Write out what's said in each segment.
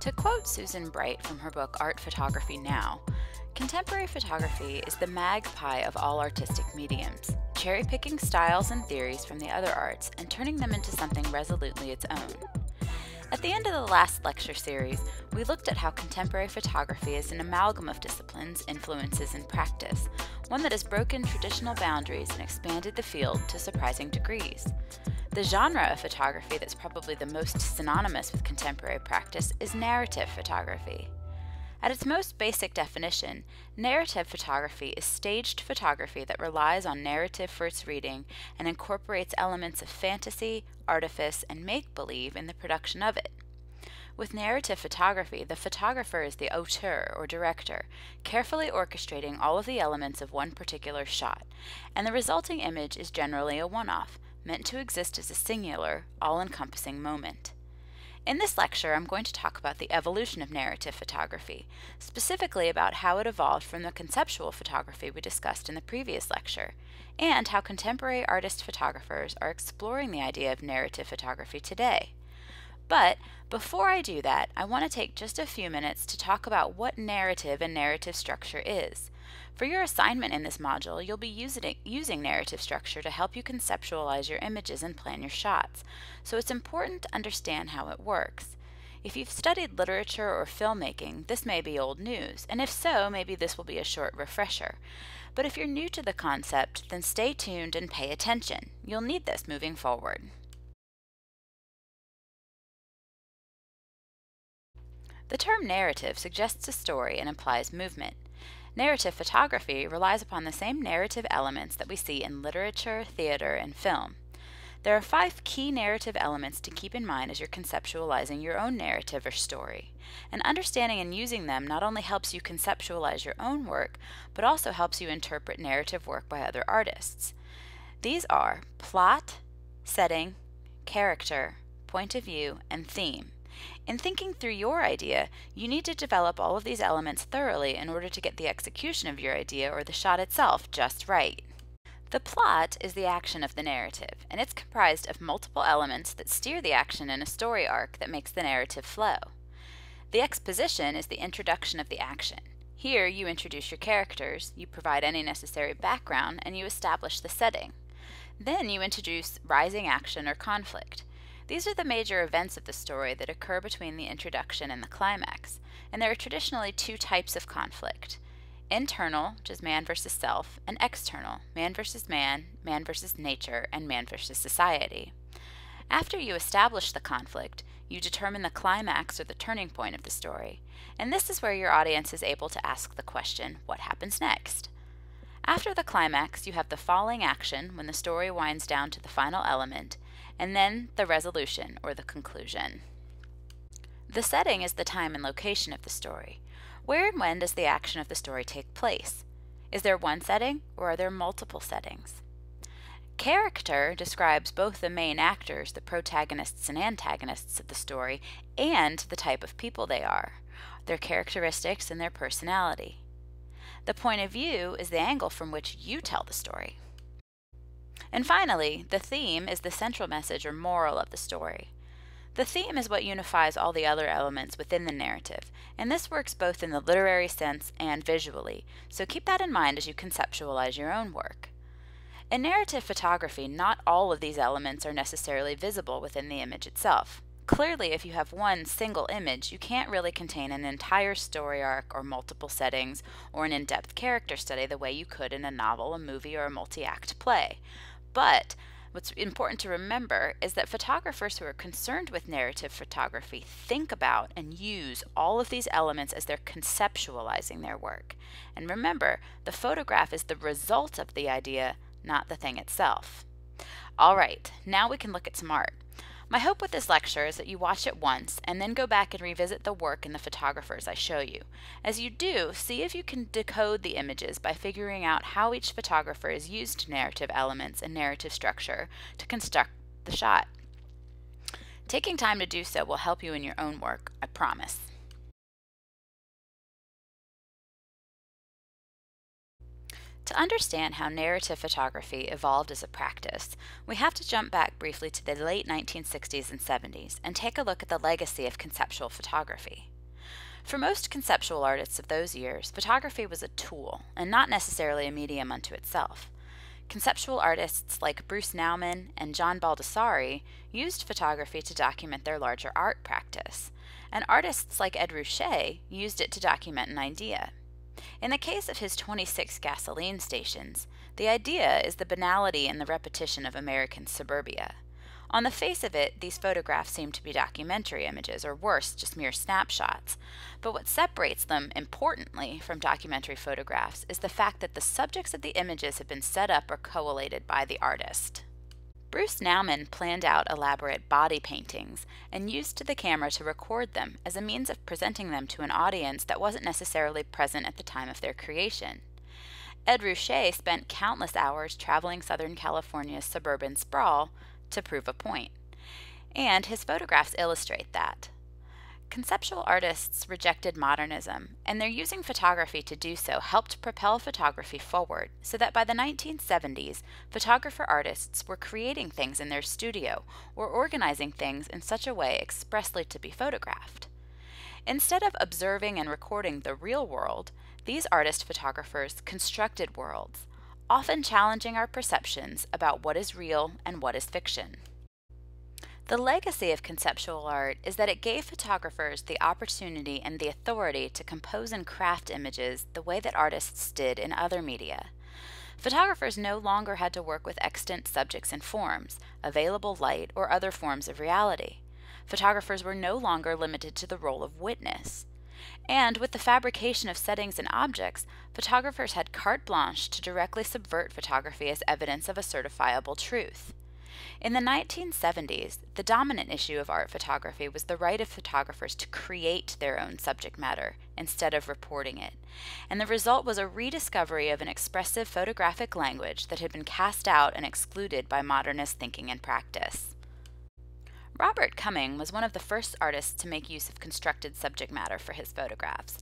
To quote Susan Bright from her book Art Photography Now, contemporary photography is the magpie of all artistic mediums, cherry picking styles and theories from the other arts and turning them into something resolutely its own. At the end of the last lecture series, we looked at how contemporary photography is an amalgam of disciplines, influences, and practice, one that has broken traditional boundaries and expanded the field to surprising degrees. The genre of photography that's probably the most synonymous with contemporary practice is narrative photography. At its most basic definition, narrative photography is staged photography that relies on narrative for its reading and incorporates elements of fantasy, artifice, and make believe in the production of it. With narrative photography, the photographer is the auteur or director, carefully orchestrating all of the elements of one particular shot, and the resulting image is generally a one off, meant to exist as a singular, all encompassing moment. In this lecture, I'm going to talk about the evolution of narrative photography, specifically about how it evolved from the conceptual photography we discussed in the previous lecture, and how contemporary artist photographers are exploring the idea of narrative photography today. But before I do that, I want to take just a few minutes to talk about what narrative and narrative structure is. For your assignment in this module, you'll be using, using narrative structure to help you conceptualize your images and plan your shots, so it's important to understand how it works. If you've studied literature or filmmaking, this may be old news, and if so, maybe this will be a short refresher. But if you're new to the concept, then stay tuned and pay attention. You'll need this moving forward. The term narrative suggests a story and implies movement. Narrative photography relies upon the same narrative elements that we see in literature, theater, and film. There are five key narrative elements to keep in mind as you're conceptualizing your own narrative or story. And understanding and using them not only helps you conceptualize your own work, but also helps you interpret narrative work by other artists. These are plot, setting, character, point of view, and theme. In thinking through your idea, you need to develop all of these elements thoroughly in order to get the execution of your idea or the shot itself just right. The plot is the action of the narrative, and it's comprised of multiple elements that steer the action in a story arc that makes the narrative flow. The exposition is the introduction of the action. Here, you introduce your characters, you provide any necessary background, and you establish the setting. Then you introduce rising action or conflict. These are the major events of the story that occur between the introduction and the climax, and there are traditionally two types of conflict internal, which is man versus self, and external, man versus man, man versus nature, and man versus society. After you establish the conflict, you determine the climax or the turning point of the story, and this is where your audience is able to ask the question, What happens next? After the climax, you have the falling action when the story winds down to the final element, and then the resolution or the conclusion. The setting is the time and location of the story. Where and when does the action of the story take place? Is there one setting or are there multiple settings? Character describes both the main actors, the protagonists and antagonists of the story, and the type of people they are, their characteristics and their personality. The point of view is the angle from which you tell the story. And finally, the theme is the central message or moral of the story. The theme is what unifies all the other elements within the narrative, and this works both in the literary sense and visually, so keep that in mind as you conceptualize your own work. In narrative photography, not all of these elements are necessarily visible within the image itself. Clearly, if you have one single image, you can't really contain an entire story arc or multiple settings or an in depth character study the way you could in a novel, a movie, or a multi act play. But what's important to remember is that photographers who are concerned with narrative photography think about and use all of these elements as they're conceptualizing their work. And remember, the photograph is the result of the idea, not the thing itself. All right, now we can look at some art. My hope with this lecture is that you watch it once and then go back and revisit the work and the photographers I show you. As you do, see if you can decode the images by figuring out how each photographer has used narrative elements and narrative structure to construct the shot. Taking time to do so will help you in your own work, I promise. To understand how narrative photography evolved as a practice, we have to jump back briefly to the late 1960s and 70s and take a look at the legacy of conceptual photography. For most conceptual artists of those years, photography was a tool and not necessarily a medium unto itself. Conceptual artists like Bruce Nauman and John Baldessari used photography to document their larger art practice, and artists like Ed Ruscha used it to document an idea. In the case of his 26 gasoline stations, the idea is the banality and the repetition of American suburbia. On the face of it, these photographs seem to be documentary images, or worse, just mere snapshots. But what separates them, importantly, from documentary photographs is the fact that the subjects of the images have been set up or collated by the artist. Bruce Nauman planned out elaborate body paintings and used the camera to record them as a means of presenting them to an audience that wasn't necessarily present at the time of their creation. Ed Ruscha spent countless hours traveling Southern California's suburban sprawl to prove a point. And his photographs illustrate that. Conceptual artists rejected modernism, and their using photography to do so helped propel photography forward, so that by the 1970s, photographer artists were creating things in their studio or organizing things in such a way expressly to be photographed. Instead of observing and recording the real world, these artist photographers constructed worlds, often challenging our perceptions about what is real and what is fiction. The legacy of conceptual art is that it gave photographers the opportunity and the authority to compose and craft images the way that artists did in other media. Photographers no longer had to work with extant subjects and forms, available light, or other forms of reality. Photographers were no longer limited to the role of witness. And with the fabrication of settings and objects, photographers had carte blanche to directly subvert photography as evidence of a certifiable truth. In the 1970s, the dominant issue of art photography was the right of photographers to create their own subject matter instead of reporting it, and the result was a rediscovery of an expressive photographic language that had been cast out and excluded by modernist thinking and practice. Robert Cumming was one of the first artists to make use of constructed subject matter for his photographs.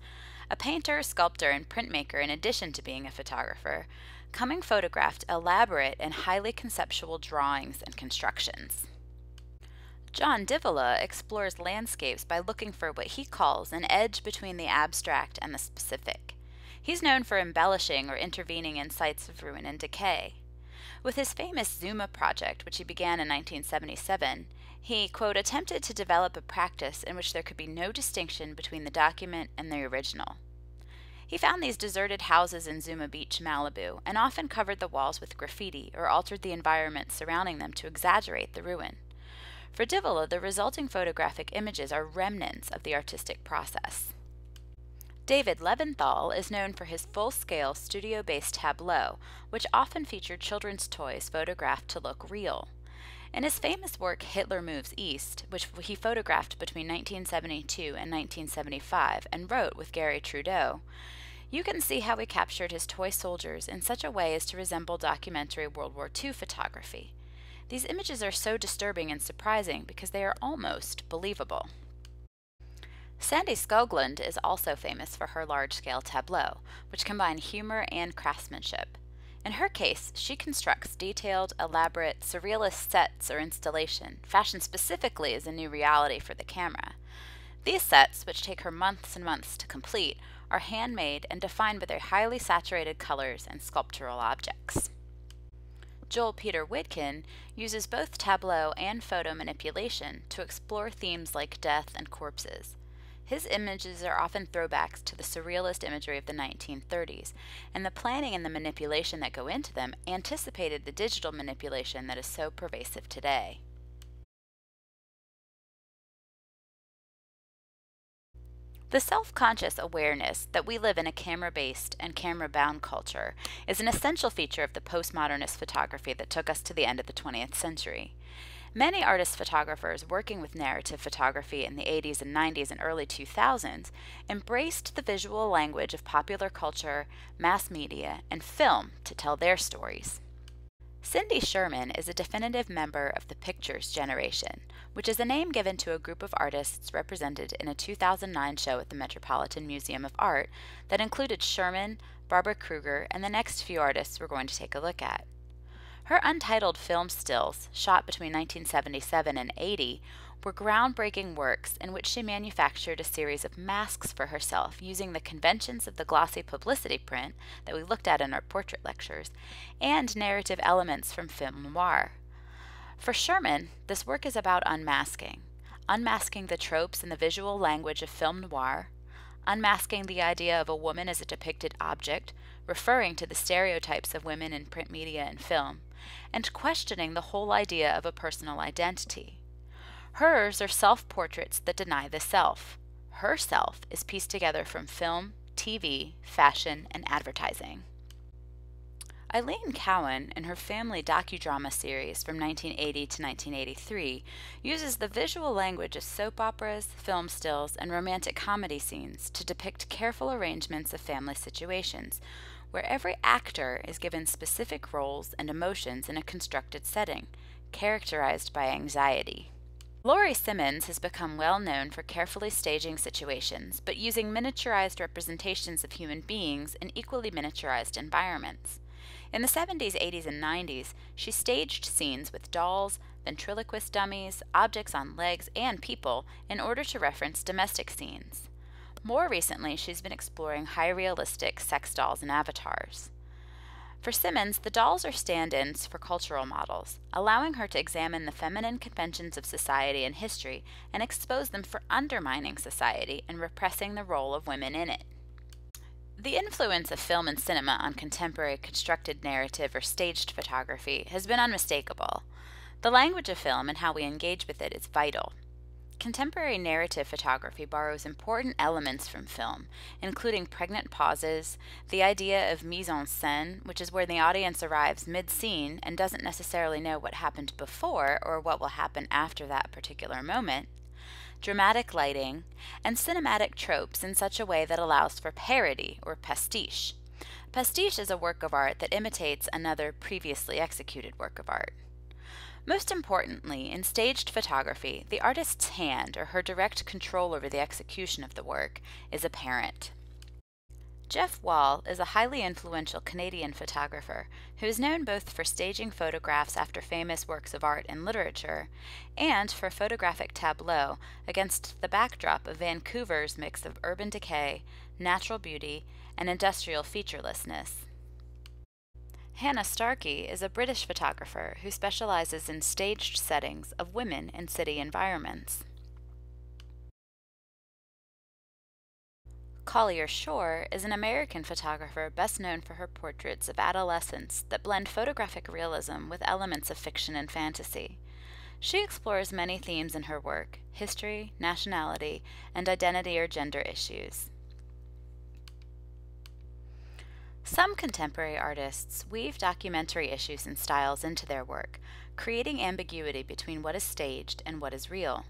A painter, sculptor, and printmaker in addition to being a photographer, Cumming photographed elaborate and highly conceptual drawings and constructions. John Divola explores landscapes by looking for what he calls an edge between the abstract and the specific. He's known for embellishing or intervening in sites of ruin and decay. With his famous Zuma project, which he began in 1977, he, quote, attempted to develop a practice in which there could be no distinction between the document and the original. He found these deserted houses in Zuma Beach, Malibu, and often covered the walls with graffiti or altered the environment surrounding them to exaggerate the ruin. For Divola, the resulting photographic images are remnants of the artistic process. David Levinthal is known for his full scale studio based tableau, which often featured children's toys photographed to look real. In his famous work Hitler Moves East, which he photographed between 1972 and 1975 and wrote with Garry Trudeau, you can see how he captured his toy soldiers in such a way as to resemble documentary World War II photography. These images are so disturbing and surprising because they are almost believable. Sandy Skoglund is also famous for her large scale tableau, which combine humor and craftsmanship. In her case, she constructs detailed, elaborate, surrealist sets or installation, fashioned specifically as a new reality for the camera. These sets, which take her months and months to complete, are handmade and defined by their highly saturated colors and sculptural objects. Joel Peter Witkin uses both tableau and photo manipulation to explore themes like death and corpses. His images are often throwbacks to the surrealist imagery of the 1930s, and the planning and the manipulation that go into them anticipated the digital manipulation that is so pervasive today. The self conscious awareness that we live in a camera based and camera bound culture is an essential feature of the postmodernist photography that took us to the end of the 20th century. Many artist photographers working with narrative photography in the 80s and 90s and early 2000s embraced the visual language of popular culture, mass media, and film to tell their stories. Cindy Sherman is a definitive member of the Pictures generation, which is a name given to a group of artists represented in a 2009 show at the Metropolitan Museum of Art that included Sherman, Barbara Kruger, and the next few artists we're going to take a look at. Her untitled film stills, shot between 1977 and 80, were groundbreaking works in which she manufactured a series of masks for herself using the conventions of the glossy publicity print that we looked at in our portrait lectures and narrative elements from film noir. For Sherman, this work is about unmasking, unmasking the tropes and the visual language of film noir, unmasking the idea of a woman as a depicted object, referring to the stereotypes of women in print media and film, and questioning the whole idea of a personal identity. Hers are self portraits that deny the self. Her self is pieced together from film, TV, fashion, and advertising. Eileen Cowin, in her family docudrama series from 1980 to 1983, uses the visual language of soap operas, film stills, and romantic comedy scenes to depict careful arrangements of family situations, where every actor is given specific roles and emotions in a constructed setting, characterized by anxiety. Laurie Simmons has become well known for carefully staging situations, but using miniaturized representations of human beings in equally miniaturized environments. In the 70s, 80s, and 90s, she staged scenes with dolls, ventriloquist dummies, objects on legs, and people in order to reference domestic scenes. More recently, she's been exploring high realistic sex dolls and avatars. For Simmons, the dolls are stand ins for cultural models, allowing her to examine the feminine conventions of society and history and expose them for undermining society and repressing the role of women in it. The influence of film and cinema on contemporary constructed narrative or staged photography has been unmistakable. The language of film and how we engage with it is vital. Contemporary narrative photography borrows important elements from film, including pregnant pauses, the idea of mise en scène, which is where the audience arrives mid scene and doesn't necessarily know what happened before or what will happen after that particular moment, dramatic lighting, and cinematic tropes in such a way that allows for parody or pastiche. Pastiche is a work of art that imitates another previously executed work of art. Most importantly, in staged photography, the artist's hand or her direct control over the execution of the work is apparent. Jeff Wall is a highly influential Canadian photographer who is known both for staging photographs after famous works of art and literature and for photographic tableau against the backdrop of Vancouver's mix of urban decay, natural beauty, and industrial featurelessness. Hannah Starkey is a British photographer who specializes in staged settings of women in city environments. Collier Schorr is an American photographer best known for her portraits of adolescents that blend photographic realism with elements of fiction and fantasy. She explores many themes in her work history, nationality, and identity or gender issues. Some contemporary artists weave documentary issues and styles into their work, creating ambiguity between what is staged and what is real.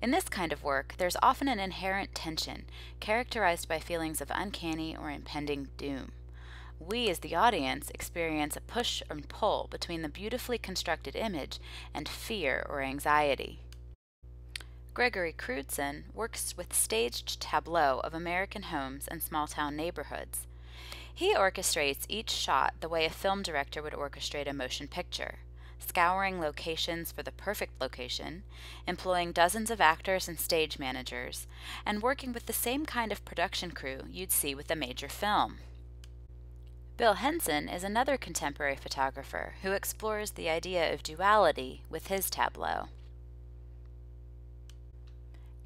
In this kind of work, there's often an inherent tension, characterized by feelings of uncanny or impending doom. We, as the audience, experience a push and pull between the beautifully constructed image and fear or anxiety. Gregory Crewdson works with staged tableau of American homes and small town neighborhoods. He orchestrates each shot the way a film director would orchestrate a motion picture scouring locations for the perfect location, employing dozens of actors and stage managers, and working with the same kind of production crew you'd see with a major film. Bill Henson is another contemporary photographer who explores the idea of duality with his tableau.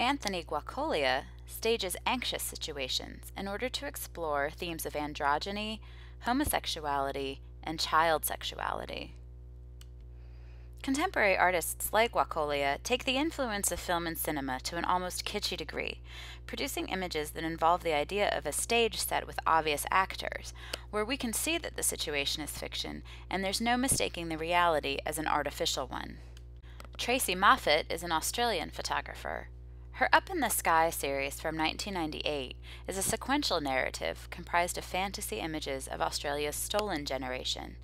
Anthony Goicolea stages anxious situations in order to explore themes of androgyny, homosexuality, and child sexuality. Contemporary artists like Goicolea take the influence of film and cinema to an almost kitschy degree, producing images that involve the idea of a stage set with obvious actors, where we can see that the situation is fiction and there's no mistaking the reality as an artificial one. Tracey Moffatt is an Australian photographer. Her Up in the Sky series from 1998 is a sequential narrative comprised of fantasy images of Australia's stolen generation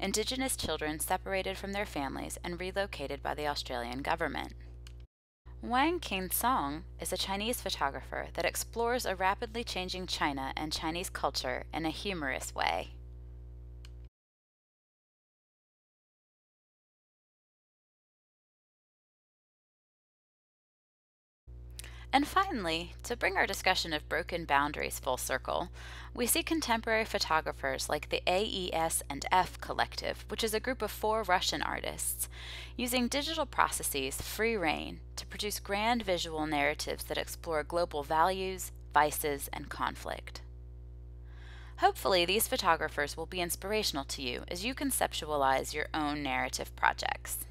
Indigenous children separated from their families and relocated by the Australian government. Wang Qingsong is a Chinese photographer that explores a rapidly changing China and Chinese culture in a humorous way. And finally, to bring our discussion of broken boundaries full circle, we see contemporary photographers like the AES and F Collective, which is a group of four Russian artists, using digital processes free rein to produce grand visual narratives that explore global values, vices, and conflict. Hopefully, these photographers will be inspirational to you as you conceptualize your own narrative projects.